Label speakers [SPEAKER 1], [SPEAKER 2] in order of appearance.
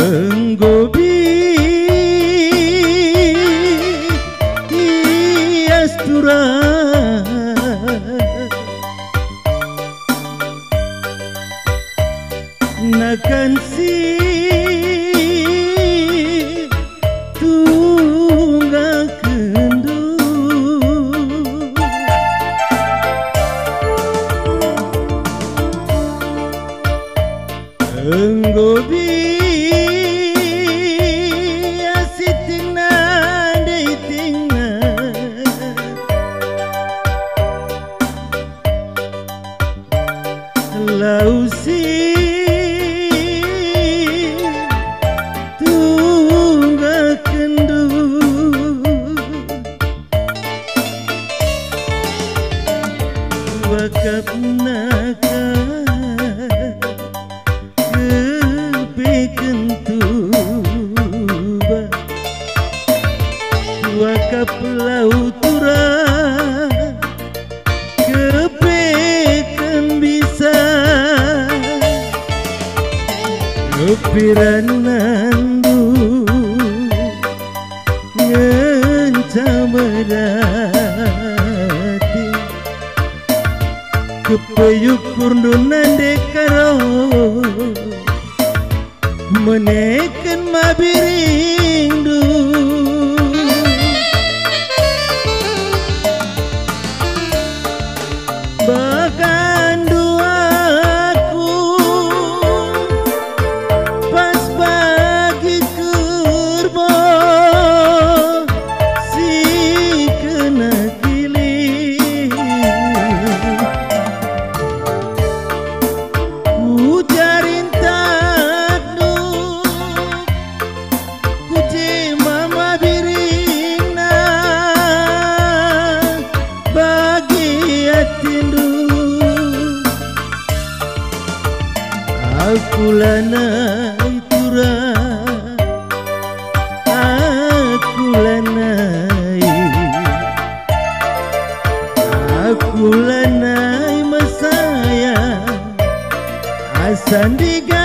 [SPEAKER 1] 응급이 이에스라. 나간시 응급이 Lausi tunggal kendu Wakap nakal kepekentuba wakap lautura Upirananu Ngancamerati Kepayukurnu nandekaro Mene lana itura Aku lana Aku lanai masaya. Asan diga